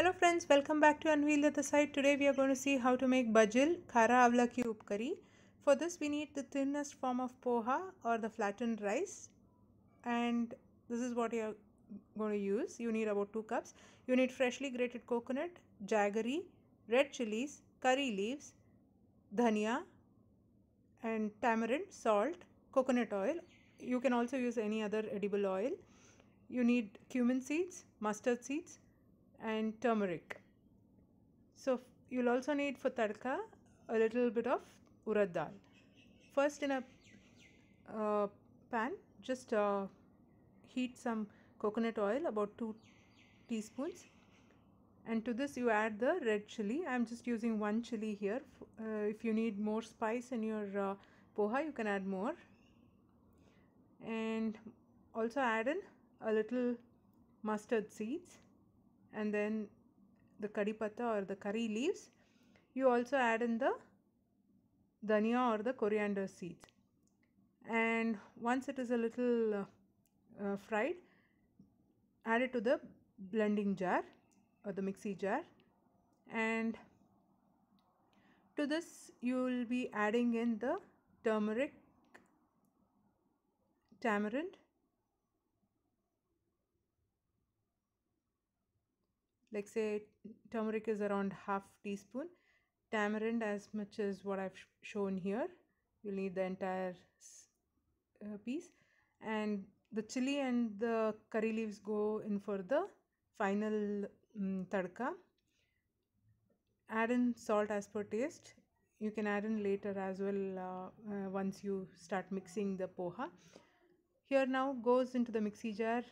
Hello friends, welcome back to Unveil the Side. Today we are going to see how to make bajil khara avalakki upkari. For this we need the thinnest form of poha or the flattened rice and this is what you are going to use. You need about 2 cups. You need freshly grated coconut, jaggery, red chilies, curry leaves, dhania and tamarind, salt, coconut oil. You can also use any other edible oil. You need cumin seeds, mustard seeds and turmeric. So you'll also need for tadka a little bit of urad dal. First in a uh, pan just uh, heat some coconut oil about 2 teaspoons and to this you add the red chili. I am just using one chili here. Uh, if you need more spice in your uh, poha you can add more and also add in a little mustard seeds and then the kadi patta or the curry leaves. You also add in the dhania or the coriander seeds. And once it is a little uh, uh, fried add it to the blending jar or the mixie jar. And to this you will be adding in the turmeric tamarind like say turmeric is around half teaspoon. Tamarind as much as what I've sh shown here you'll need the entire uh, piece. And the chili and the curry leaves go in for the final um, tadka. Add in salt as per taste. You can add in later as well uh, uh, once you start mixing the poha. Here now goes into the mixie jar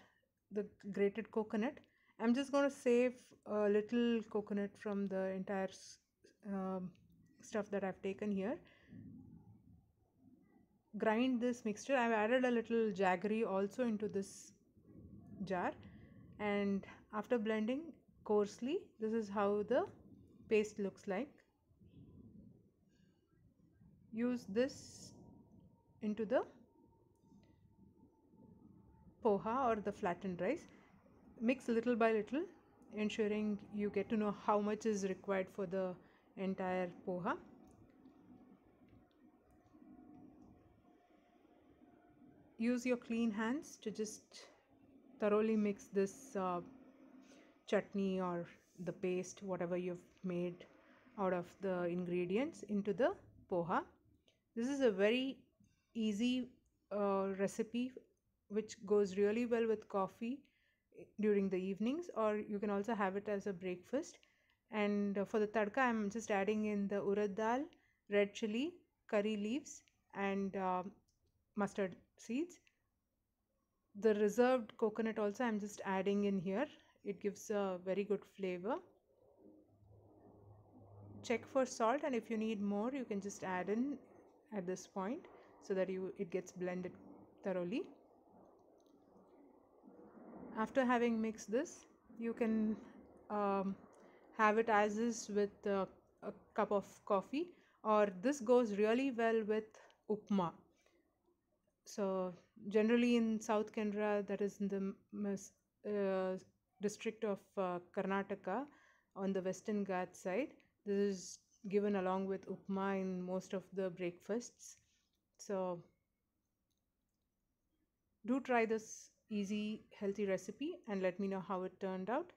the grated coconut I'm just going to save a little coconut from the entire um, stuff that I've taken here. Grind this mixture. I've added a little jaggery also into this jar and after blending coarsely this is how the paste looks like. Use this into the poha or the flattened rice mix little by little ensuring you get to know how much is required for the entire poha. Use your clean hands to just thoroughly mix this uh, chutney or the paste whatever you've made out of the ingredients into the poha. This is a very easy uh, recipe which goes really well with coffee during the evenings or you can also have it as a breakfast. And uh, for the tadka i'm just adding in the urad dal red chili curry leaves and uh, mustard seeds. The reserved coconut also i'm just adding in here. It gives a very good flavor. Check for salt and if you need more you can just add in at this point so that you it gets blended thoroughly after having mixed this you can um, have it as is with uh, a cup of coffee or this goes really well with upma. So generally in south Canara that is in the uh, district of uh, Karnataka on the western Ghats side this is given along with upma in most of the breakfasts. So do try this easy healthy recipe and let me know how it turned out